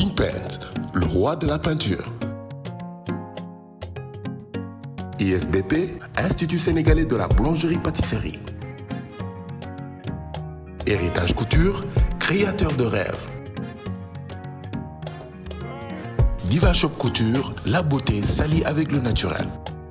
King Paint, le roi de la peinture. ISBP, Institut sénégalais de la boulangerie-pâtisserie. Héritage Couture, créateur de rêves. Diva Shop Couture, la beauté s'allie avec le naturel.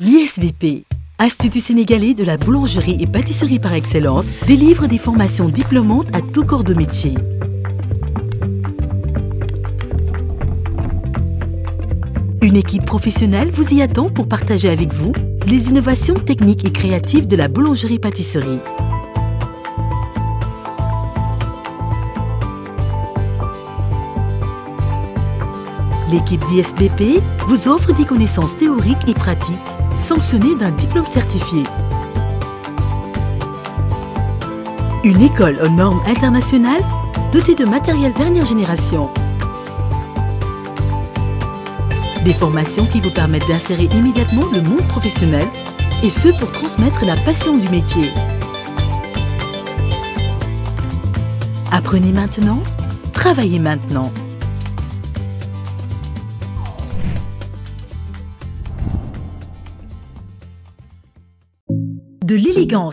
L'ISVP, Institut sénégalais de la boulangerie et pâtisserie par excellence, délivre des formations diplômantes à tout corps de métier. Une équipe professionnelle vous y attend pour partager avec vous les innovations techniques et créatives de la boulangerie-pâtisserie. L'équipe d'ISBP vous offre des connaissances théoriques et pratiques sanctionnées d'un diplôme certifié. Une école aux normes internationales dotée de matériel dernière génération. Des formations qui vous permettent d'insérer immédiatement le monde professionnel et ce pour transmettre la passion du métier. Apprenez maintenant, travaillez maintenant.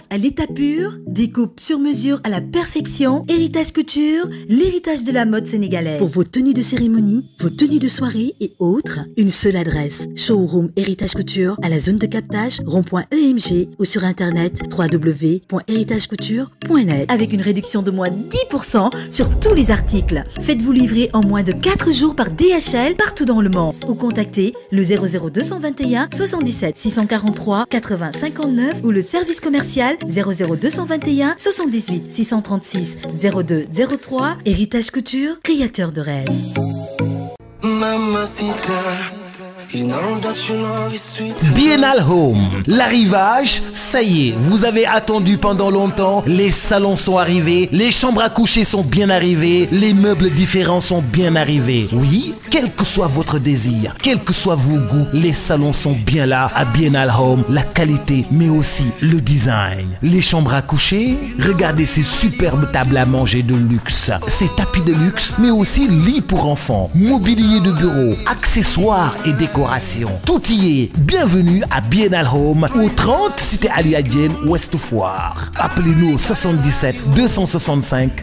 à l'état pur, découpe sur mesure à la perfection, héritage couture, l'héritage de la mode sénégalaise. Pour vos tenues de cérémonie, vos tenues de soirée et autres, une seule adresse. Showroom Héritage Couture à la zone de captage rond.emg ou sur internet www.heritagecouture.net avec une réduction de moins 10% sur tous les articles. Faites-vous livrer en moins de 4 jours par DHL partout dans le monde ou contactez le 00221 77 643 80 59 ou le service commercial 00221 78 636 02 03 Héritage Couture, créateur de rêve Bienal Home, l'arrivage, ça y est, vous avez attendu pendant longtemps, les salons sont arrivés, les chambres à coucher sont bien arrivées, les meubles différents sont bien arrivés. Oui, quel que soit votre désir, quel que soit vos goûts, les salons sont bien là à Bienal Home, la qualité mais aussi le design. Les chambres à coucher, regardez ces superbes tables à manger de luxe, ces tapis de luxe mais aussi lits pour enfants, mobilier de bureau, accessoires et décorations tout y est. Bienvenue à Bienal Home au 30 Cité Aliadienne Ouest Foire. Appelez-nous au 77 265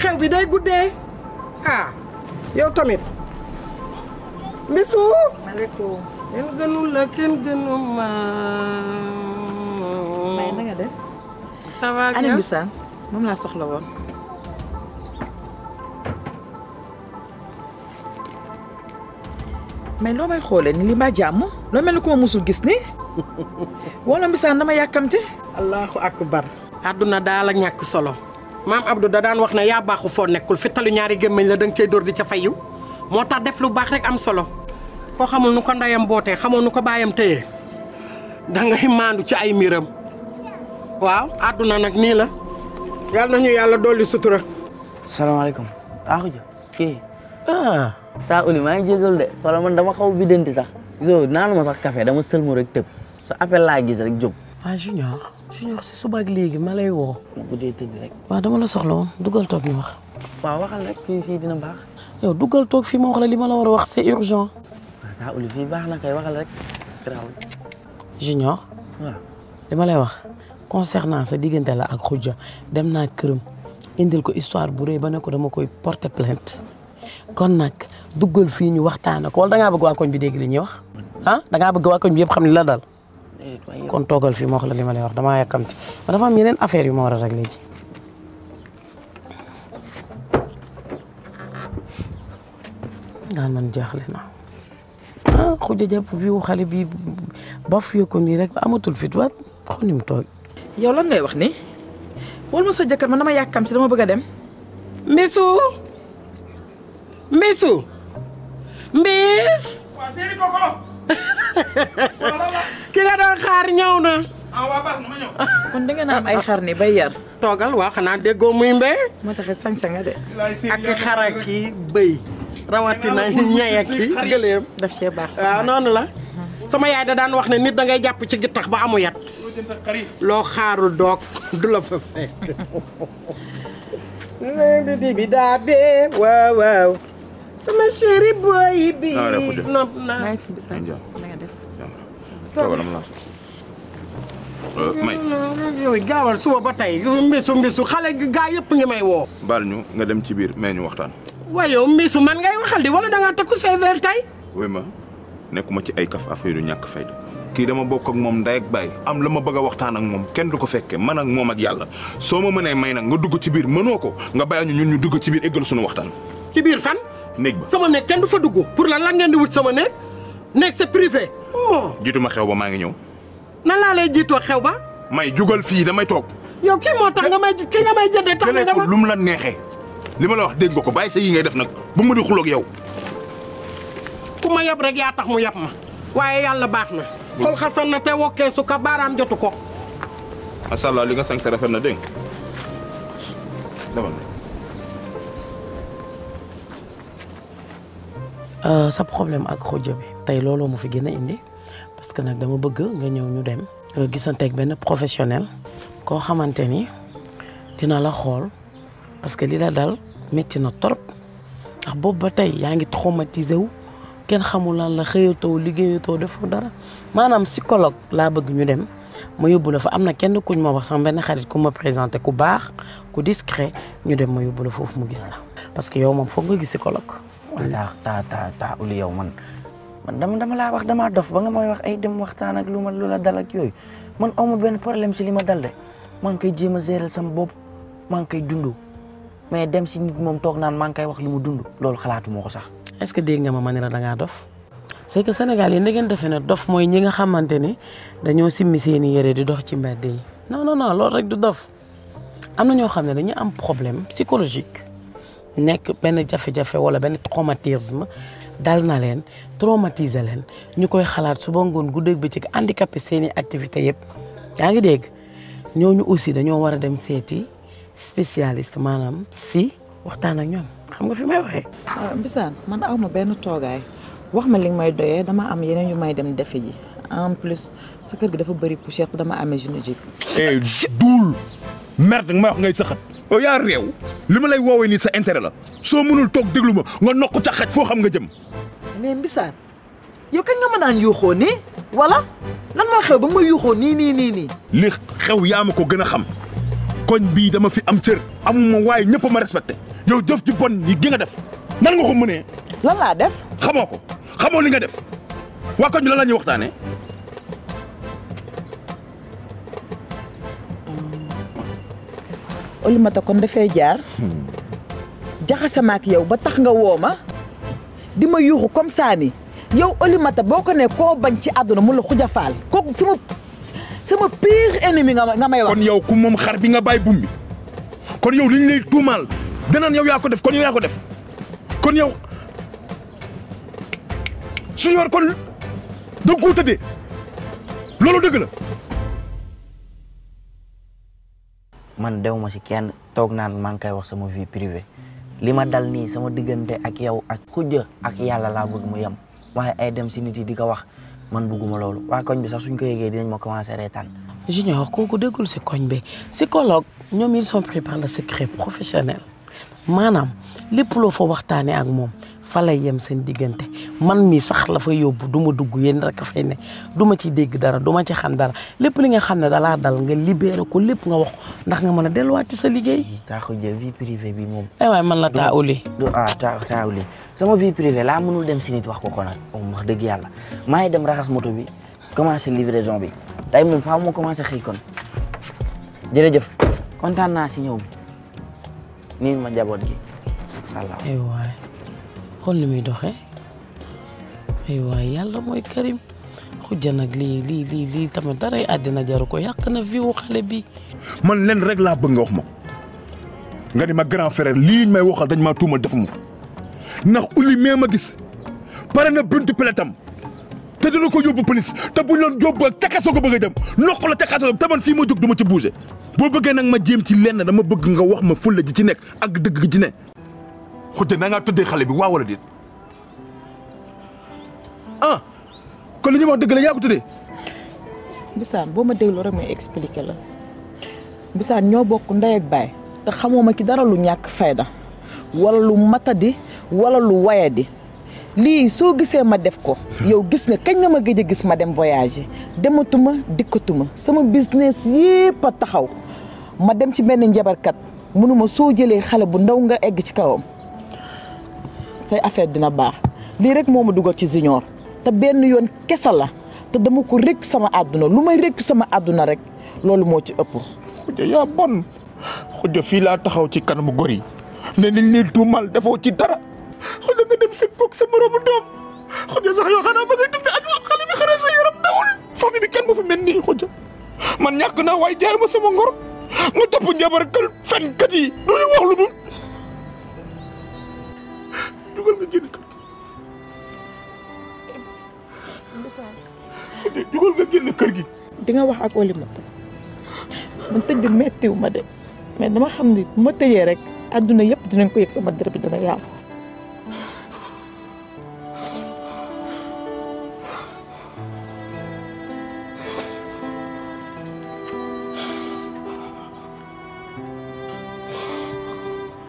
xew bi day guddee ah yow tamit mbisu maaleykum kenn gënul la kenn gënul ma may na nga def ça va ana bien bisaan moom laa soxla woon mais loo may xoolee ni li ma jàmm loo mel ni ko ma musul gis ni wala mbisaan dama yàkkamte allahu akbar àdduna daal a ñàkk solo maam Abdou da daan wax ne yaa baaxu foo nekkul fi talu ñaari gémmiñ la danga cay dóor di ca fayu moo tax def lu baax rek am solo koo xamul nu ko ndeyam bootee xamoo nu ko baayam téyee dangay maandu ci ay mbiram waaw àdduna nag nii la yàlla nañu yàlla dolli sutura salaamaaleykum taaxu ja kii ah saa uli maa ngi jégalu de wala man dama xaw biddanti sax gisoo naanu ma sax café dama sëlmu rek tëb sa appel laa gis rek jóg waa ah, junior junior si suba ak léegi ma lay woo ma guddee tëdd rek waaw dama la soxla woon dugal toog ñu wax waaw waxal rek fii fii dina baax yow dugal toog fii ma wax la li ma la war a wax c'est urgent waaw ah, saa uli fii baax na kay waxal rek garaawul junior waaw li ma lay wax concernant sa diggante la ak xujja dem naa këram indil ko histoire bu rëy ba ne ko dama koy porter plainte kon nag duggal fii ñu waxtaana ko wala da ngaa bëgg waa koñ bi dégg li ñuy wax ah da ngaa bëgg waa koñ bi yëpp xam ne la dal kon toogal fii ma wax la li ma lay wax damaa yàkkamti ma dafa am yeneen affaire yu ma war a réglé ji naan man jaaxle na ah xuja jàpp viwu xale bi ba fuyee ko nii rek amatul fit waat xaw ni mu toog. yow lan ngay wax ni wal ma sa jëkkër man dama yàkkam si dama bëgg a dem. mbisu mbisu mbis. waaw séeri koko. ki nga doon xaar ñëw na. ah waa baax na ma ñëw. kon da ngeen am ay xar ni bay yar. toogal waa xanaa déggoo muy mbee moo taxit sañse nga de ak i xar ak i bëy rawatina ñay ak i gëléem daf cee baax sax waaw noonu la sama yaay da daan wax ne nit da ngay jàpp ci gittax ba amu yat loo xaarul doog du la fa fekk di bi daa bee waaw waaw sama chéri boy bi Ah, ouais, faut dire. nopp naa maa ngi fi bisaan Enjoy. na nga def Toogal am naa Euh, may yow it gaawal suba ba tey mbisu mbisu xale gaa yëpp ngi may woo. baal ñu nga dem ci biir mais ñu waxtaan. waaye yow mbisu man ngay waxal di wala da ngaa takku say verre tey. oui ma nekkuma ci ay kaf affaire yu ñàkk fayda kii dama bokk ak moom ndey ak baay am la ma bëgg a waxtaan ak moom kenn du ko fekke man ak moom ak yàlla soo ma mënee may nag nga dugg ci biir mënoo ko nga bàyyi ñu ñun ñu dugg ci biir eggal suñu waxtaan. ci biir fan. néeg ba sama néeg kenn du fa dugg pour lan lan ngeen di wut sama néeg. nekk c'est privé. moo jiitu ma xew ba maa ngi ñëw. nan laa lay jiitoo xew ba. may jugal fii damay toog. yow kii moo tax nga may kii nga may jëndee tax nga ma lu mu la neexee. li ma la wax dégg nga ko bàyyi sa yi ngay def nag bu mu di xuloog yow. ku ma yab rek yaa tax mu yab ma. waaye yàlla baax na. xool xasan na te wokkee su ka baaraam jotu ko. macha allah li nga sang sa rafet na dégg nga Euh, sa problème ak xujja bi tey looloo ma fi gën a indi parce que nag dama bëgg nga ñëw ñu dem nga gisanteeg benn professionnel koo xamante ni dina la xool parce que li la dal métti na trop ndax boobu ba tey yaa ngi traumatisé wu kenn xamul lan la xëyatoo liggéeyatoo defoo dara maanaam psychologue laa bëgg ñu dem ma yóbbu la fa am na kenn kuñ ma wax sama benn xarit ku ma présenté ku baax ku discret ñu dem ma yóbbu la foofu mu gis la parce que yow moom foog nga gis psychologue. wallaahi taa taa taa uli yow man man dama dama laa wax damaa dof ba nga may wax ay dem waxtaan ak lu ma lu la dal ak yooyu man aw ma benn problème si li ma dal de maa ngi koy jéem a gérer sama bopp maa ngi koy dund mais dem si nit moom toog naan maa ngi koy wax li mu dund loolu xalaatu moo ko sax. est-ce que dégg nga ma ma ne la da ngaa dof c'est que Sénégal yi da ngeen defe ne dof mooy ñi nga xamante ni dañoo simmi seeni yére di dox ci mbedd yi non non non loolu rek du dof am na ñoo xam ne dañu am problème psychologique nekk benn jafe-jafe wala benn traumatisme dal na leen traumatiser leen ñu koy xalaat suba ngoon guddeeg bëccëg handicapé seen i activité yëpp yaa ngi dégg ñooñu aussi dañoo war a dem seeti spécialiste maanaam si waxtaan ak ñoom xam nga fi may waxee. Ah, Mbisaan man aw ma benn toogaay wax ma li nga may doyee dama am yeneen yu may dem defe ji en plus sa kër gi dafa bëri poussière te dama amee génétique. eh duul merde nga may wax ngay sëxat. yow yaa réew li ma lay woowee nii sa intérêt la soo mënul toog déglu ma nga nokk ca xaj foo xam nga jëm. mais Mbisaan yow kañ nga ma naan yuuxoo nii wala lan moo xew ba ma yuuxoo nii nii nii nii li xew yaa ma ko gën a xam koñ bii dama fi am cër amuma waaye ñëpp ma respecté yow jëf ju bon yi gi nga def nan nga ko mënee lan laa def xamoo ko xamoo li nga def waa koñ bi lan la ñuy waxtaanee Oulimata kon dafay jaar jaxasama ak yow ba tax nga woo ma di ma yuuxu comme ça ni yow Olimata boo ko ne koo bañ ci àdduna mun la xuja faal kooku sama sama pire ennemi nga ma- nga may wax kon yow ku moom xar bi nga bàyyi bum bi kon yow li ñu lay tuumaal danaan yow yaa ko def kon yow yaa ko def kon yow Junior kon da nga koo tëddee loolu dëgg la man dew ma si kenn toog naan maa ngi koy wax sama vie privée li ma dal nii sama diggante ak yow ak xujja ak yàlla laa bëgg mu yem waaye ay dem si nit yi di ko wax man bëgguma loolu waa koñ bi sax suñ ko yëgee dinañ ma commencé reetaan Junior kooku déggul si koñ bi psychologue ñoom ils sont pris par le secret professionnel maanaam lépp loo fa waxtaanee ak moom fa lay yem seen diggante man mii sax la fa yóbbu du ma dugg yéen rek fay ne du ma ci dégg dara du ma ci xam dara lépp li nga xam ne dalaa dal nga libéré ko lépp nga wax ndax nga mën a delluwaat ci sa liggéey. taaxu jë vie privée bi moom. ay eh waay man la taawuli. du ah taaw taawuli sama vie privée laa mënul dem si nit wax ko ko nag moom wax dëgg yàlla maa ngi dem raxas moto bi commencé livraison bi tey moom faaw moo commencé xëy kon jërëjëf kontaan naa si ñëw bi. nii ma njaboot gi salaam ay waay xool ni muy doxee ay waay yàlla mooy Karim xujja nag lii lii lii lii tamit daray àddina jaru ko yàq na vie wu xale bi man leen rek laa bëgg nga wax ma nga ni ma grand frère lii may waxal dañ maa tuumal defuma ko ndax uli mee ma gis pare na buntu peletam te dina ko yóbbu police te buñ loon yóbbu ak ca kaso ko bëgg a jëm noq la ca kaso te man fii ma jóg du ma ci bouger boo bëggee nag ma jéem ci lenn dama bëgg nga wax ma fulla ji ci nekk ak dëgg gi ci ne. xujja na ngaa tëddee xale bi waaw wala déet ah kon li ñu wax dëgg la yaa ko tëddee. Bisaan boo ma dégloo rek may expliquer la Bisaan ñoo bokk ndey ak baay te xamoo ma ci dara lu ñàkk fayda wala lu matadi wala lu wayadi lii soo gisee ma def ko yow gis nga kañ nga ma gëj a gis ma dem voyager dematuma dikkatuma sama business yépp a taxaw ma dem ci benn njabarkat mënuma soo jëlee xale bu ndaw nga egg ci kawam say affaire dina baax lii rek moo ma dugal ci junior te benn yoon kese la te dama ko rëkk sama àdduna lu may rëkk sama àdduna rek loolu moo ci ëpp. Khoudia yaa bon. xujja fii laa taxaw ci kanamu gor yi ne liñ leen tuumal defoo ci dara xujja nga dem sëg koog sa moroomu doom xujja sax yoo xanaa ba ngay dund ak xale bi xanaa sa yaram dawul famille bi kan ma fi mel nii xujja man ñàkk naa waaye jaay ma sama ngor nga topp njabar kal fenkat yi lu ñu wax lu dul dugal nga génn kër Moussa. dugal nga génn kër gi. di nga wax ak Oly Mata man tëj bi mettiwu ma de mais dama xam ni bu ma tëjee rek àdduna yëpp dinañ ko yëg sama dër bi dina yàqu.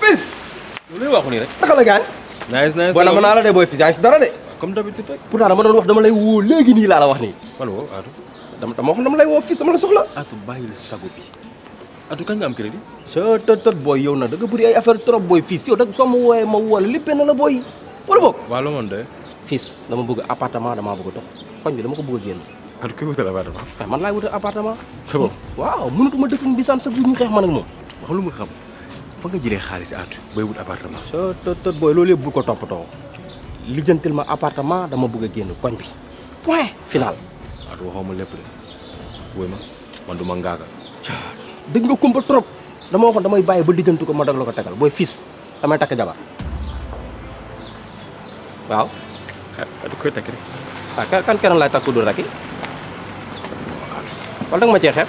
bis. lu lay waxu nii rek. naka la gaañ. nice nice boo na mën naa la de booy fii yaa ngi si dara de. comme d'habitude rek. pourtant dama doon wax dama lay woo léegi nii laa la wax nii. man woo Atou. dama dama wax dama lay woo fii dama la soxla. Atou bàyyil sago bi. Atou kañ nga am crédit. sa tot tot booy yow nag da nga bëri ay affaire trop booy fii si yow dag soo ma wooyee ma woo la lépp na la booy wala boog. waaw la moon de. fii dama bëgg appartement damaa bëgg a dox koñ bi dama ko bëgg a génn. ah du koy wutal appartement. waaye man laay wutal appartement. sa bopp waaw mënatuma dëkk bi saan sa bu ñu xeex man ak moom. wax lu ma xam fa nga jëlee xaalis aatu bay wut appartement. soo tot tot booy loolu yëpp bul ko toppatoo. lijjantil ma appartement dama bëgg a génn koñ bi. point final. aatu waxoo ma lépp de wóoy ma man du ma ngaaga. dëgg nga kumpa trop dama waxoon damay bàyyi ba lijjanti ko ma dag la ko tegal booy fils. damay takk jabar waaw ah da koy takk rek ah kan kan keneen laay takk ku dul Racky wala danga ma cee xeeb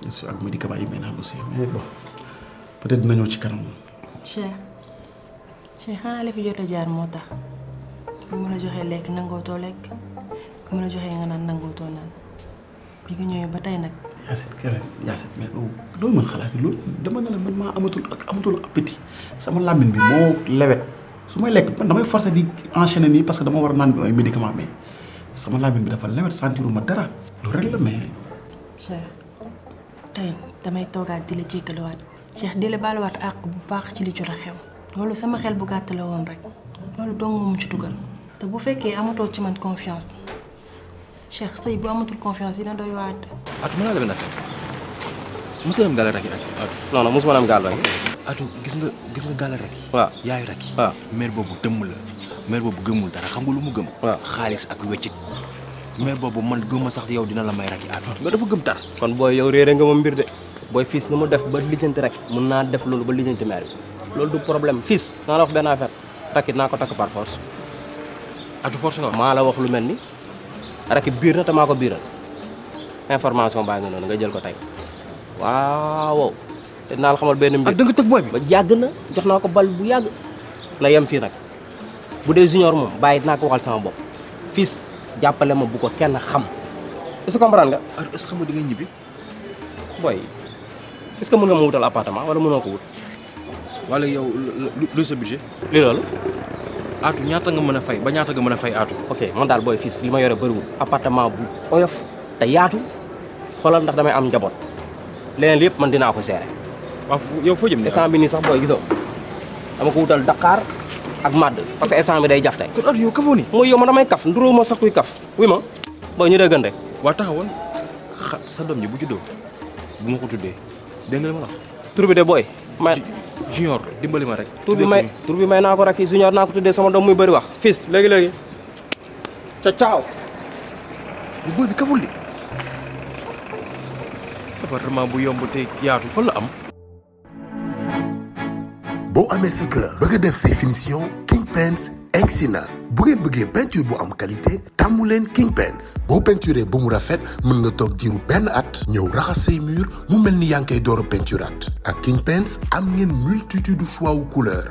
bien sûr ak médicament yi may naan aussi mais bon peut-être dina ñëw ci kanam. Cheikh Cheikh xanaa la fi jot a jaar moo tax bu ma la joxee lekk nangootoo lekk bu ma la joxee nga naan nangootoo naan bi nga ñëwee ba tey nag. Yacine kër Yacine mais loolu loolu man xalaati loolu dama ne la man maa amatul ak amatul appétit sama làmmiñ bi moo lewet su may lekk man damay forcer di enchaîner nii parce que dama war a naan ay médicament mais sama làmmiñ bi dafa lewet sentiruma dara loolu rek la mais. Cheikh tey damay toogaat di la jégaluwaat Cheikh di la baaluwaat àq bu baax ci li jot a xew loolu sama xel bu gàtt la woon rek loolu dong moom ci dugal te bu fekkee amatoo ci man confiance Cheikh sëy bu amatul confiance dina doy waat. Atou mën naa la benn affaire mos nga dem gàllankoor ak Atou. non non mosuma dem gàllankoor ak. Atou gis nga gis nga gàllankoor ak. waaw yaayu rek. waaw mère boobu dëmm la mère boobu gëmul dara xam nga lu mu gëm. waaw xaalis ak wéccit. mais boobu man gëmma sax yow dina la may rek aat nga dafa gëm tar kon booy yow réere nga ma mbir de booy fiis nu mu def ba lijjanti rek mun naa def loolu ba lijjanti maire bi loolu du problème fiis naa la wax benn affaire rakit naa ko takk par force atu ah, force nga maa la wax lu mel ni rakit biir na te maa ko biiral information baa ngi noonu nga jël ko tey waaw te naa la xamal benn mbir ah, da nga tëf booy bi ba yàgg na jox naa ko bal bu yàgg na yem fii nag bu dee junior moom bàyyi dinaa ko waxal sama bopp fils jàppale ma bu ko kenn xam est-ce que comprendre nga. alors est-ce que xam nga di nga ñibbi. booy est-ce que mën nga ma wutal appartement wala mënoo ko wut. wala yow lu lu sa budget. li loolu. aatu ñaata nga mën a fay ba ñaata nga mën a fay aatu. ok man daal booy fils li ma yore bëriwul appartement bu oyof te yaatu xoolal ndax damay am njaboot. leneen lépp man dinaa ko gérer. waaw yow foo jëm instant bi nii sax booy gisoo dama ko wutal Dakar ak màdd parce que instant bi day jaf tey. kon at yow kafoo ni mooy yow ma damay kaf nduróo ma sax kuy kaf wuy ma booy ñu déggan rek. waa taxawal xa sa doom ji bu juddoo bu ma ko tuddee dégg nga li ma la wax. tur bi de booy. may junior dimbali ma rek. tur bi may tur bi may naa ko rakk yi junior naa ko tuddee sama doom muy bëri wax. fils léegi léegi. ca caaw bu booy bi kaful li appartement bu yomb te yaatu fa la am boo amee sa kër bëgg a def say finition King Paints egsi na bu ngeen bëggee peinture bu am qualité tàmmu leen King Paints boo peinturé ba mu rafet mën nga toog diiru benn at ñëw raxas say mur mu mel ni yaa ngi koy door a peinturaat ak King Paints am ngeen multitude choix wu couleur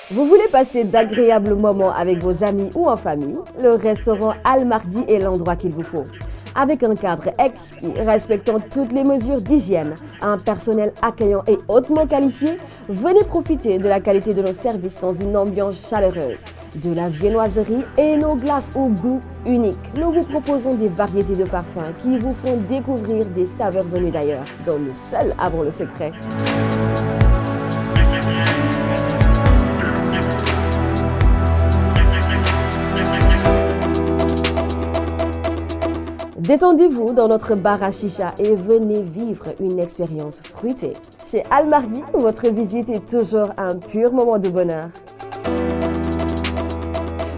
Vous voulez passer d'agréables moments avec vos amis ou en famille Le restaurant Al Mardi est l'endroit qu'il vous faut avec un cadre exquis respectant toutes les mesures d'hygiène, un personnel accueillant et hautement qualifié, venez profiter de la qualité de nos services dans une ambiance chaleureuse. De la viennoiserie et nos glaces au goût unique. Nous vous proposons des variétés de parfums qui vous font découvrir des saveurs venues d'ailleurs, dont nous seuls avons le secret. Détendez-vous dans notre bar à chicha et venez vivre une expérience fruitée. Chez Almardi, votre visite est toujours un pur moment de bonheur.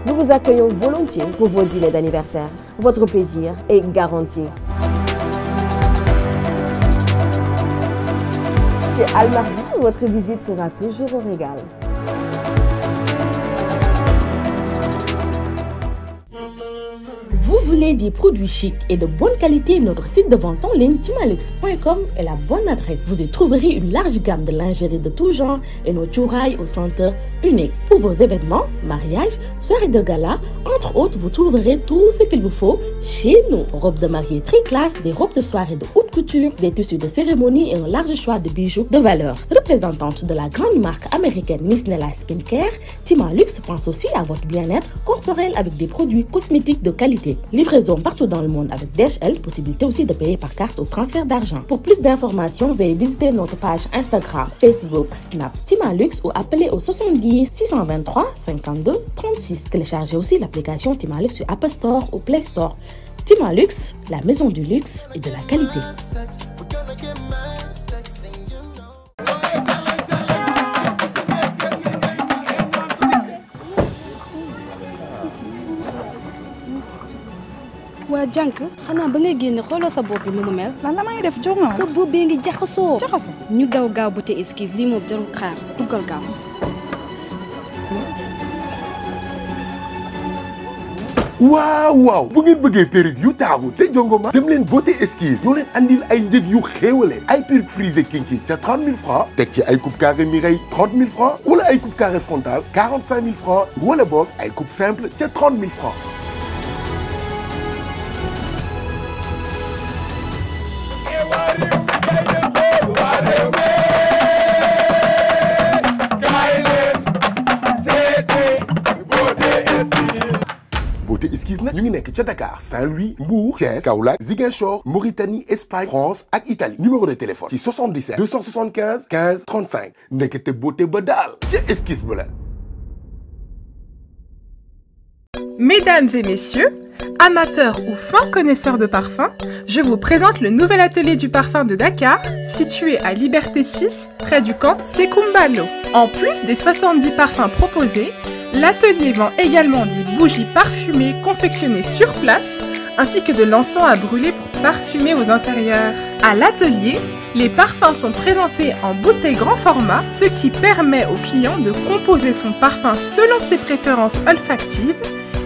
Nous vous accueillons volontiers pour vos dîners d'anniversaire. Votre plaisir est garanti. Chez Almardi, votre visite sera toujours au régal. Vous voulez des produits chics et de bonne qualité Notre site de vente en ligne timalux.com est la bonne adresse. Vous y trouverez une large gamme de lingerie de tout genre et nos tourailles au centre unique. Pour vos événements, mariages, soirées de gala, entre autres, vous trouverez tout ce qu'il vous faut chez nous. Robes de mariée très classe, des robes de soirée de haute couture, des tissus de cérémonie et un large choix de bijoux de valeur. Représentante de la grande marque américaine Miss Nella Skincare, Timalux pense aussi à votre bien-être corporel avec des produits cosmétiques de qualité. Livraison partout dans le monde avec DHL, possibilité aussi de payer par carte ou transfert d'argent. Pour plus d'informations, veuillez visiter notre page Instagram, Facebook, Snap, Timalux ou appelez au 70 623 52 36. Téléchargez aussi l'application Timalux sur Apple Store ou Play Store. Timalux, la maison du luxe et de la qualité. waa jànk xanaa ba ngay génne xooloo sa bopp bi nu mu mel. lan la may def jox nga sa bopp bee ngi jaxasoo. jaxasoo ñu daw gaaw bu te esquisse lii moom jarul xaar duggal gaaw. waaw waaw bu ngeen bëggee perruque yu taaru te jongoma dem leen beauté esquisse ñoo leen andil ay njëg yu xéewale ay perruque frisée kinki ca 30 000 francs teg ci ay coupe carré Mireille 30 000 francs wala ay coupe carré frontale 45 000 francs wala boog ay coupe simple ca 30 000 francs beauté esquisse nag ñu ngi nekk ca Dakar Saint-Louis Mbour Thiès Kaolack Ziguinchor Mauritanie Espagne France ak Italie numéro de téléphone ci 77 275 15 35 ndekete beauté ba daal ca esquisse ba la Mesdames et messieurs, amateurs ou fins connaisseurs de parfums, je vous présente le nouvel atelier du parfum de Dakar, situé à Liberté 6, près du camp Secumbalo. En plus des 70 parfums proposés, L'atelier vend également des bougies parfumées confectionnées sur place, ainsi que de l'encens à brûler pour parfumer aux intérieurs. À l'atelier, les parfums sont présentés en bouteilles grand format, ce qui permet au client de composer son parfum selon ses préférences olfactives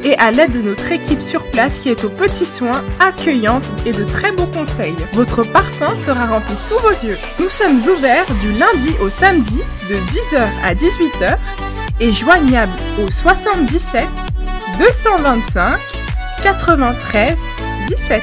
et à l'aide de notre équipe sur place qui est aux petits soins, accueillante et de très beaux conseils. Votre parfum sera rempli sous vos yeux. Nous sommes ouverts du lundi au samedi de 10h à 18h est joignable au 77 225 93 17.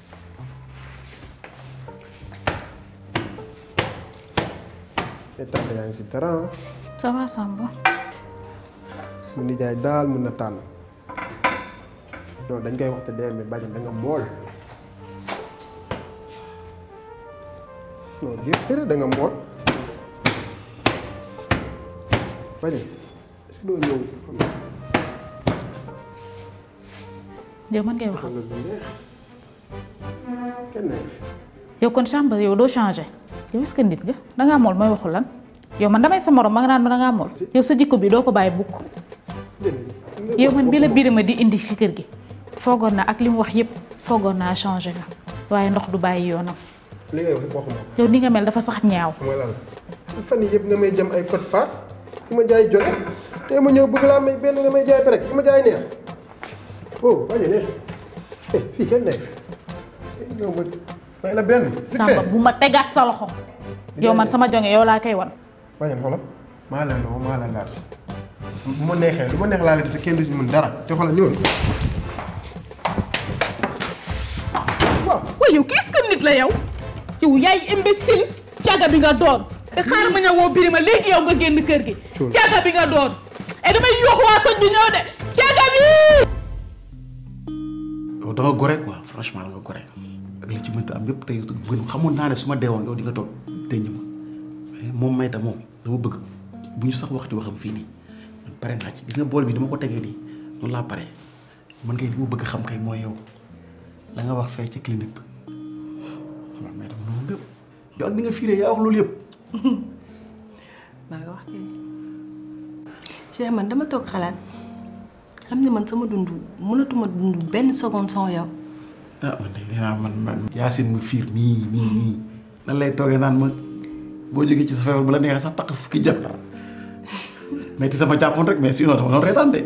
te tànn yaa ngi si dara ah. ça va Samba. mu nijaay daal mun na tànn non dañ koy wax te dee mais bàjjan da nga mool non jéem sëre da nga mool bàjjan est-ce que doo ñëw yow man ngay wax yow kon chambre yow doo changé yow est-ce que nit nga da ngaa mool mooy waxu lan yow man damay sa morom ma nga naan ma da ngaa mool yow sa jikko bi doo ko bàyyi bukk yow man bi la birima di indi ci kër gi foogoon naa ak li mu wax yëpp foogoon naa changé nga waaye ndox du bàyyi yoonam li ngay wax waxuma yow ni nga mel dafa sax ñaaw xam nga lan fan yii yëpp nga may jëm ay code phare di ma jaay jone te ma ñëw bëgg laa may benn nga may jaay bi rek di ma jaay neex oh waaye neex eh fii kenn neex eh ñëw ma may la benn. Samba bu ma tegaat sa loxo yow man sama jonge yow laa koy wan waaye yéen xoolal maa la loo maa la laar si bu ma neexee lu ma neex laa la def te kenn du si mën dara te xoolal ñëwal. waaw waaye yow qu'est-ce que nit la yow yow yaay imbécile caga bi nga doon te xaar ma ñëw woo Birima léegi yow nga génn kër gi Cool. caga bi nga doon et damay yoox waa koñ bi ñëw de caga bi yow da nga gore quoi franchement da nga gore ak li ci mënta am yëpp tey gën xamoon naa ne su ma deewoon yow di nga toog te ñu ma mais moom Mayta moom dama bëgg bu ñu sax waxtu waxam fii nii man pare naa ci gis nga bool bi dama ko tegee nii noonu laa pare man kay li ma bëgg xam kay mooy yow la nga wax fee ci clinique bi waaw Mayta moom nga yow ak ni nga fiiree yaa wax loolu yëpp. maa ngi wax kay. Cheikh man dama toog xalaat xam ne man sama dund mënatuma dund benn seconde sans yow. ah man de dinaa man man. Yacine mu fiir nii nii nii. nan lay toogee naan ma boo jógee ci sa feebar bu la neexee sax takk fukki jot metti sama jàppoon rek mais sinon dama doon reetaan de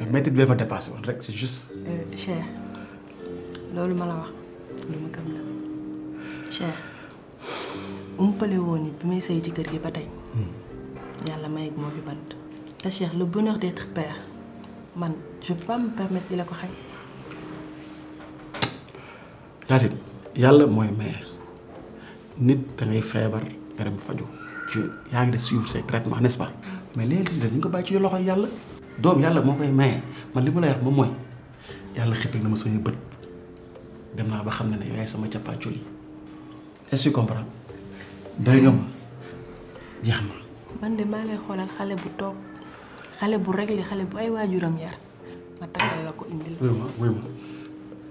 mais metti bee ma dépassé woon rek c'est juste. Cheikh loolu ma la wax lu ma gëm la Cheikh. umpale woon ni bi may sëy ci kër gi ba tey hmm. yàlla may moo fi bant te Cheikh le bonheur d'être père man je peux pas me permettre di la ko xañ Yacine yàlla mooy maye nit da ngay feebar nga dem faju ci yaa ngi de suivre say traitements n'est-ce pas hmm. mais léegi si dañu ko bàyyi ci loxo yàlla doom yàlla moo koy maye man li ma lay wax moom mooy yàlla xippil na ma sama bët dem naa ba xam ne ne yaay sama cappaacul yi est-ce que tu comprends doy nga ma jeex na man de maa lay xoolal xale bu toog xale bu réglé xale bu ay waajuram yar ma takkal la ko indil wuyu ma wuyu ma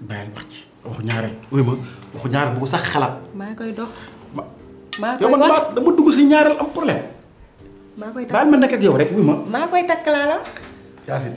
bàyyil wax ci waxu ñaareel wuyu ma waxu ñaareel bu ko sax xalaat maa koy dox ma maa yow koy man wax dama dama dugg si ñaareel am problème maa koy takk baal ma nekk ak yow rek wuyu ma maa koy takk laa la wax Yacine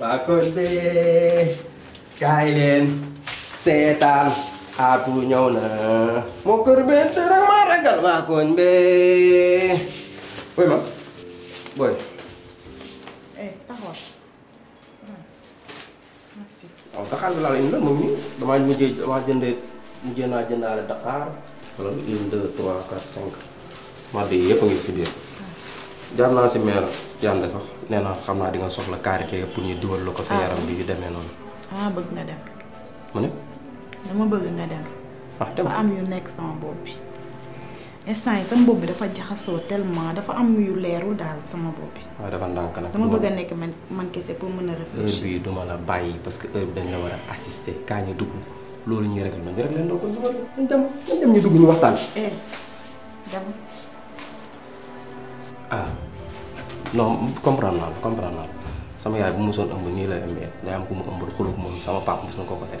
Bakonde kaay leen seetaan aatu ñëw na moo kër bee dara ma ragal waa koñ bee. Boy ma boy. merci. waaw Dakar bi laa la indil moom nii damaa mujjee damaa jëndee mujjee naa jëndaale Dakar. wala une deux trois quatre cinq. maa de yëpp a ngi ci biir. jaar naa si meer jànde sax nee naa xam naa di nga soxla karité yëpp pour ñu diwal la ko sa yaram bi yu demee noonu. dama bëgg nga dem. mu ne. dama bëgg nga dem. ah dem dafa am yu nekk sama bopp bi. instant yi sama bopp bi dafa jaxasoo tellement dafa am yu leerul daal sama bopp bi. waaw dafa ndànk nag. dama bëgg a nekk man man kese pour mën a heure réfléchir. bi duma la bàyyi parce que heure bi dañ la war a assister kaa ñu dugg loolu ñuy réglé man ñu réglé ndoo ko ñu war a dem nañ dem ñu dugg ñu waxtaan. eh dama ah non comprendre naa la comprendre naa la sama yaay bu mu soon ëmb nii lay ëmbee day am ku mu ëmbal xulub moom sama papa mos na ko ko def.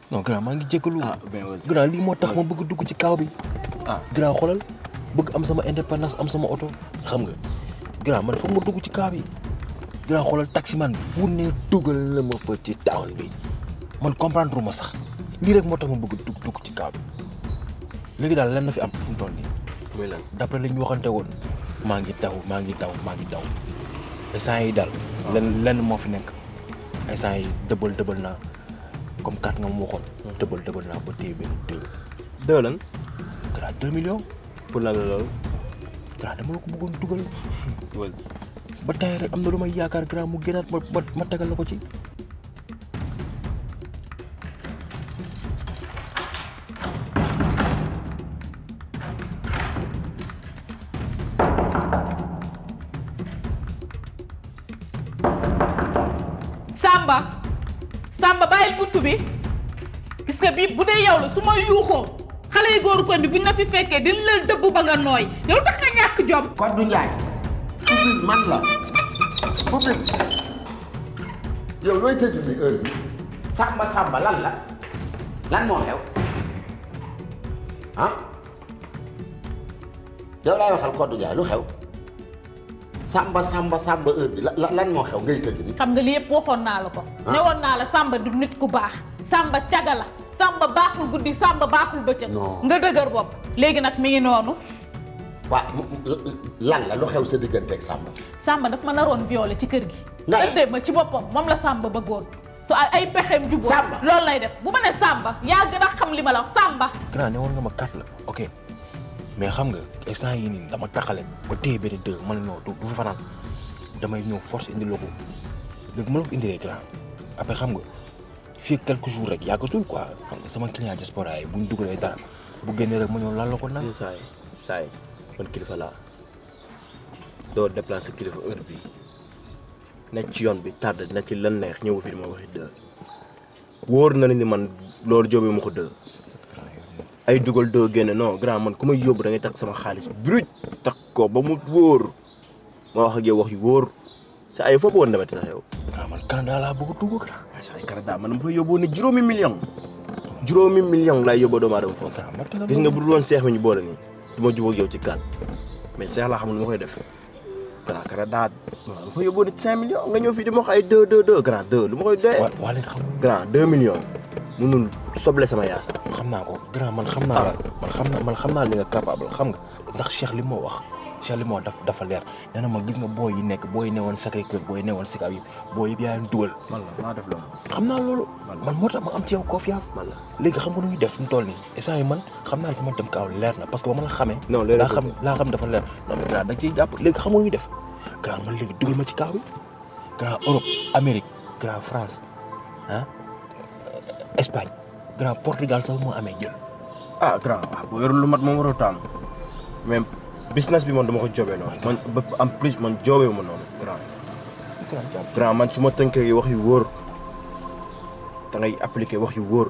non grand maa ngi jégalu. ah ben was grand lii moo tax ma bëgg dugg ci kaaw bi. ah grand xoolal bëgg am sama indépendance am sama oto xam nga grand man foog ma dugg ci kaaw bi grand xoolal taximan bi fu ne dugal na ma fa ci town bi man comprendre ma sax lii rek moo tax ma bëgg dugg dugg ci kaaw bi léegi daal lan na fi am fu mu toll nii. muy lan d'après li ñu waxante woon maa ngi daw maa ngi daw maa ngi daw instant yi daal lenn lenn moo fi nekk instant yi dëbal dëbal naa comme carte nga mu waxoon. Hmm. tëbal tëbal naa ba téye benn deux. deux lan. grand deux millions. pour la loolu. grand dama la ko bëggoon dugal. ba tey rek am na lu may yaakaar grand mu gënaat ma ma ma tegal la ko ci. Samba Samba bàyyi buntu bi gis nga bii bu dee yow la su ma yuuxoo xale yu góoru kon bi buñ la fi fekkee dina la dëbb ba nga nooy yow tax nga ñàkk jom. Koddu Njaay ubbil man la ubbil yow looy tëj bi heure bi Samba Samba lan la lan moo xew ah yow laay waxal Koddu Njaay lu xew Samba Samba Samba heure bi la lan moo xew ngay tëj ni xam nga li yëpp waxoon naa la ko. Ah. ne woon naa la Samba du nit ku baax. Samba caga la. Samba baaxul guddi Samba baaxul bëccëg. nga dëgër bopp léegi nag mi ngi noonu. waa lan la lu xew sa digganteeg Samba. Samba daf ma naroon violé ci kër gi. nga ma ci boppam moom la Samba bëggoon. su ay pexeem jubóo loolu lay def bu ma ne Samba yaa gën a xam li ma la wax Samba. grand ne woon nga ma kat la ok mais xam nga instant yii nii dama taxale ba téye benn dër ma ne non du du fanaan damay ñëw force indi la ko léegi ma la ko indilee grand après xam nga fii ak quelques jours rek yàggatul quoi xam nga sama client diaspora yi bu ñu dugalee dara bu génnee rek ma ñëw lan la ko nag. saa yi saa yi man kilifa laa doo déplacé kilifa heure bii. ne ci yoon bi tardé na ci lan neex ñëw fi di ma waxi dëgg wóor na ni man loolu jóobee ma ko dëgg ay dugal dëgg génne non grand man ku may yóbbu da ngay takk sama xaalis bruj takk ko ba mu wóor ma wax ak yow wax yu wóor sa ay foofu woon demati sax yow. ah man Canada laa bëgg a dugg grand. waaye sa ay Canada man ma fa yóbboo ne juróomi million juróomi million laay yóbboo doomu aadama foofu. gis nga bu dul woon seex mi ñu boole nii du ma jubóog yow ci kaat mais seex laa xam ne ma koy def. grand kara daa waaw dafa yóbbu nit cinq millions nga ñëw fii di ma wax ay deux deux deux grand deux lu ma koy doyee waa waa léegi xam nga grand deux millions mënul soble sama yaasa xam naa ko grand man xam naa la man xam naa man xam naa li nga capable xam nga ndax Cheikh li moo wax Cheikh li moo daf dafa leer nee na ma gis nga booy yi nekk booy yi newoon Sacré Cœur booy yi newoon Sicap yëpp booy yëpp yaa leen dugal man la maa def loolu xam naa loolu man moo tax ma am ci yow confiance man la léegi xam nga nu ñuy def mu toll nii instant yi man xam naa ne sama dem kaaw leer na parce que ba ma la xamee. non leer laa xam laa xam dafa leer non mais grand da nga ciy jàpp léegi xamoo ñu def grand man léegi dugal ma ci kaaw bi grand Europe Amérique grand France ah Espagne grand Portugal sax moo amee jël. ah grand waaw boo yorul lu mat moom waroo taanu mais business bi man dama ko joobee noonu man ba en plus man joobee ma noonu grand grand jàpp grand man su ma tënkee wax yu wóor da ngay appliquer wax yu wóor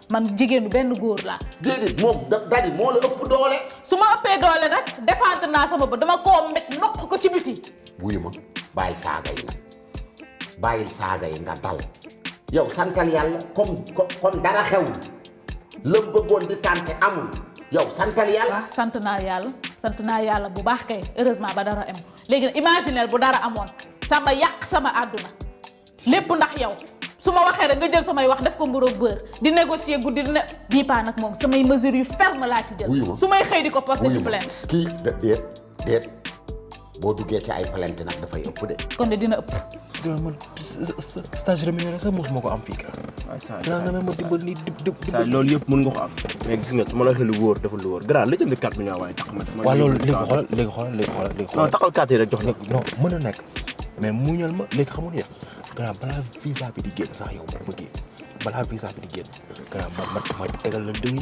man jigéenu benn góor laa. déedéet moom da dadi moo la ëpp doole. su ma ëppee doole nag défendre naa sama ba dama koo mbéj nokk ko ci biti. wuyu ma bàyyil saaga yi nag bàyyil saaga yi nga dal yow santal yàlla comme comme dara xewul lëm bëggoon di tànte amul yow santal yàlla. waaw sant naa yàlla sant naa yàlla bu baax kay heureusement ba dara am léegi nag imaginer bu dara amoon sama yàq sama àdduna. lépp ndax yow su ma waxee rek nga jël samay wax def ko mburoog bër di négocier guddi dina bii paa nag moom samay mesures yu ferme laa ci jël su may xëy di ko porter ci plainte kii da déet déet boo duggee ci ay plainte nag dafay ëpp de kon de dina ëpp daa man stage rémunéré sax mosuma ko am fii ka daa nga ne ma dimbal nii dib dib saa loolu yëpp mën nga ko am mais gis nga su ma la waxee lu wóor dafa lu wóor grand la jënd 4 millions waaye tax ma waaw loolu léegi xoolal léegi xoolal léegi xoolal léegi xoolal non taxal 4 yi rek jox na non mën a nekk mais muñal ma léegi xamul ne grand balaa visa bi di génn sax yow boo bëggee balaa visa bi di génn grand man man ma tegal la dëgg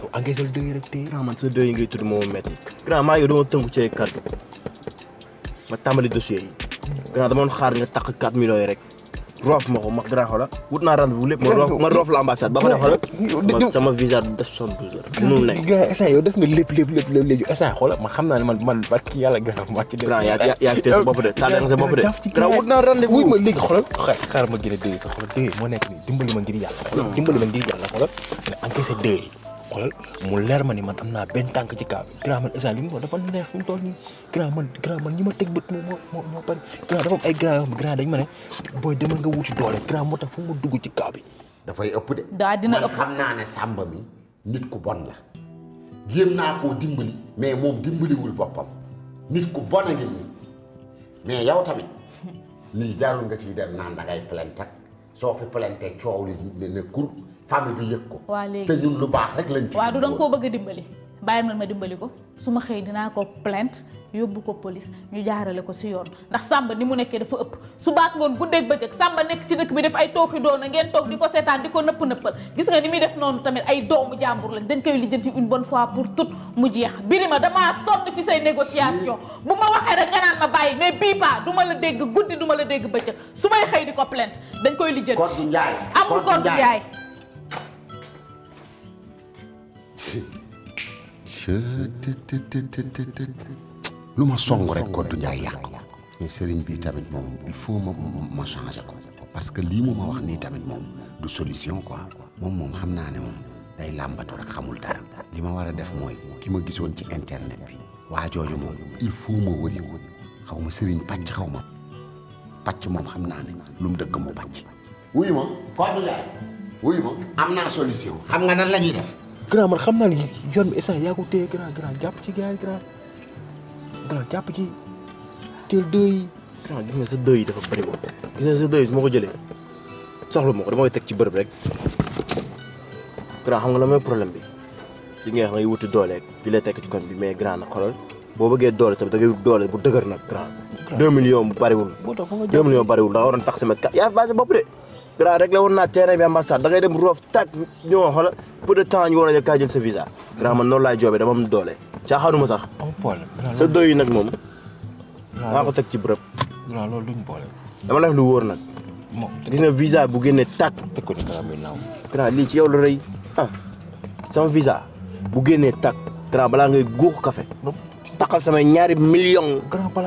yow engagé la dëgg rek tey. grand man sa dëgg yi ngay tudd moo métti. grand maa yow dama tënku ci ay kàddu ma tàmbali dossier yi. grand dama doon xaar nga takk 4 millions yi rek. roof ma ko ma grand xoolal wut naa rendez-vous lépp ma roof ma roof la ambassade ba pare xoolal sama sama visa du def soixante douze heures mënul nekk grand instant yow def nga lépp lépp lépp lépp léegi instant xoolal ma xam naa ne man man barki yàlla grand maa ci des grand yaa yaa yaa tee sa bopp de tardé nga sa bopp de jàpp ci grand wut naa rendez-vous wuy ma léegi xoolal xaar xaar ma gën a dëgg sax xoolal dëgg moo nekk nii dimbali ma ngir yàlla xoolal dimbali ma ngir yàlla xoolal nga encaissé dëgg xoolal mu leer ma ni man am naa benn tànk ci kaa bi grand man instant li mu wax dafa neex fi mu toll nii grand man grand man ñi ma teg bët moo moo moo bari grand dafa am ay grand yoo xam ne grand dañ ma ne booy demal nga wuti doole grand moo tax fu mu dugg ci kaw bi dafay ëpp de daa dina man ëpp xam naa ne sàmba mi nit ku bon la jéem naa koo dimbali mais moom dimbaliwul boppam nit ku bon a ngi nii mais yow tamit lii jarul nga ciy dem naan dangay plainte ak soo fi plainte coow li ne ne kur famille bi yëg ko. waa léegi te ñun lu baax rek lañ ci. waaw du da nga koo bëgg a dimbali bàyyi man ma dimbali ko su ma xëy dinaa ko plainte yóbbu ko police ñu jaarale ko si yoon ndax Samba ni mu nekkee dafa ëpp subaak ngoon guddeeg bëccëg Samba nekk ci dëkk bi def ay tooxi doona ngeen toog di ko seetaan di ko nëpp nëppal gis nga ni muy def noonu tamit ay doomu jàmbur lañ dañ koy lijjanti une bonne fois pour tout mu jeex Birima damaa sonn ci say négociation bu ma waxee rek nga naan ma bàyyi mais bii paa du ma la dégg guddi du ma la dégg bëccëg su may xëy di ko plainte dañ koy lijjanti. Kodou Ndiaye amul Kodou Ndiaye. lu ma song rek Kodou Ndiaye yàq ko mais sëriñ bi tamit moom il faut ma ma changer ko parce que lii mu ma wax nii tamit moom du solution quoi moom moom xam naa ne moom day làmbatu rek xamul dara li ma war a def mooy ki ma gisoon ci internet bi waa jooju moom il faut ma wëri ko xaw ma sëriñ pàcc xaw ma pàcc moom xam naa ne lu mu dëkk mu pàcc. wuyu ma Kodou Ndiaye wuyu ma am naa solution xam nga nan la ñuy def. grand man xam naa ne yoon bi instant yaa ko téye grand grand jàpp ci gars yi grand grand jàpp ci teel deux yi. grand gis nga sa deux yi dafa bëri woon gis nga sa deux yi su ma ko jëlee soxla ma ko dama koy teg ci bërëb rek grand xam nga la mooy problème bi ci nga xam ne wuti dooleeg di lay tekk ci kon bi mais grand na xoolal boo bëggee doole tamit da ngay doole bu dëgër nag grand. deux millions bu bariwul. boo tax fa nga deux millions bariwul da nga waroon tax sama kat yaa bàyyi sa bopp de. grand réglé woon naa terrain bi ambassade da ngay dem roof tàkk ñëwoon xoolal peu de temps ñu war a jël kaay jël sa visa. grand man noonu laay joobee dama am doole. caaxaanuma sax. am problème. sa doy yi nag moom. maa ko teg ci bërëb. grand loolu duñ boole. dama la wax lu wóor nag. moom gis nga visa bu génnee tàkk. teg ko ni kanam bi naaw. grand lii ci yow la rëy ah sama visa. bu génnee tàkk grand balaa ngay guux café taxal samay ñaari million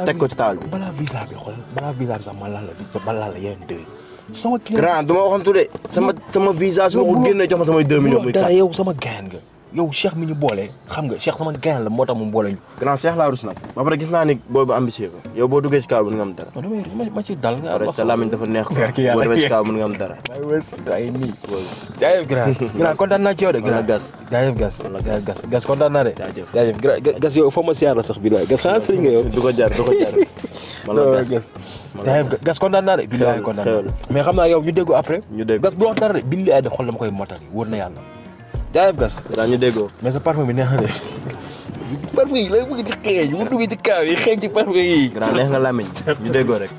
teg ko ci taal bi balaa visa bi xool balaa visa bi sax ma laal la bi ma laal la yeneen deux sama client grand du ma waxantu de sama sama visa su ma ko génnee jox ma samay deux millions muy dara yow sama gayan nga yow Cheikh mi ñu boole xam nga Cheikh sama gayan la moo tax mu boole ñu grand cheikh laa rus nag ba pare gis naa ni booy bu ambitieux ko yow boo duggee ci kaw mën nga am dara non damay ma ma ci dal nga pare wax sa làmmiñ dafa neex ko Barki yàlla. boo demee ci kaw mën nga am dara waaye wës waaye nii jaajëf grand grand kontaan naa ci yow de grand gas. jaajëf gas Wala jaajëf gas gas kontaan naa de Jaajëf. jaajëf grand ga- gas yow foo ma siyaar la sax bilaay gas xanaa sëriñ nga yow du ko jaar du ko jaar man la gas gas man la jaajëf gas kontaan naa de bilaay Xewal, kontaan naa xewal. mais xam naa yow ñu déggu après Ñu déggu. gas bu wax dara de bilaay de xol dama koy motali wóor na yàlla jaayef gas daa ñu déggoo mais sa parfum bi neex na de parfum yi la bëgg di xeeñ bu duggee ci kaaw yi xeeñ ci parfum yi grand neex nga làmmiñ ñu déggoo rek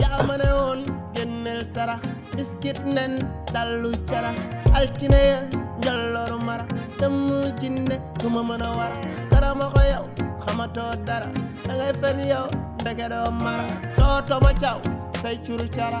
yaa ma ne woon génneel sarax biskit nen dallu carax altine ya njolloru mara dëmm jinne du ma mën a wara karama ko yow xamatoo dara da ngay fen yow ndeke doo mara tooto ma caw say curu cara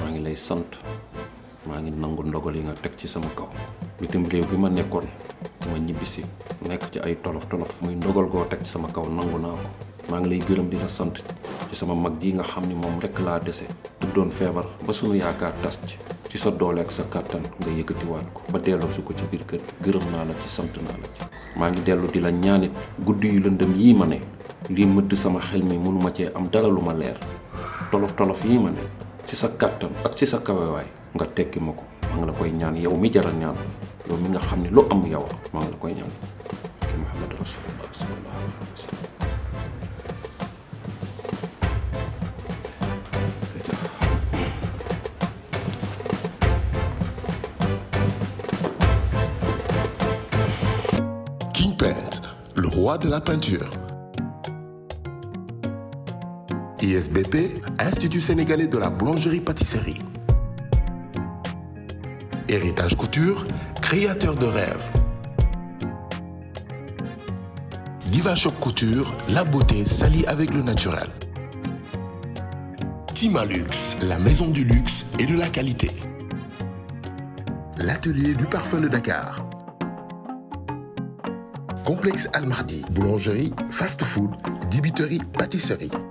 maa ngi lay sant maa ngi nangu ndogal yi nga teg ci sama kaw bitim réew bi ma nekkoon ma ñibbisi nekk ci ay tolof tolof muy ndogal goo teg ci sama kaw nangu naa ko maa ngi lay gërëm di la sant ci sama mag ji nga xam ni moom rekk laa dese tuddoon feebar ba sunu yaakaar tas ci ci sa doole ak sa kàttan nga yëkkatiwaat ko ba delloo su ko ci biir kër gërëm naa la ci sant naa la ci maa ngi dellu di la ñaanit guddi yu lëndëm yii ma ne lii mëdd sama xel mi mënuma cee am dara lu ma leer tolof tolof yii ma ne ci sa kàttan ak ci sa kawewaay nga tekki ma ko maa ngi la koy ñaan yow mi jaral ñaan yow mi nga xam ne lu am yow maa ngi la koy ñaan ki Muhammad rasulullah sallallahu alayhi wa sallam de la peinture. ISBP, Institut sénégalais de la boulangerie-pâtisserie. Héritage Couture, créateur de rêves. Diva Shop Couture, la beauté s'allie avec le naturel. Timalux, la maison du luxe et de la qualité. L'atelier du parfum de Dakar complexe Mardi, boulangerie, fast-food, débiterie, pâtisserie.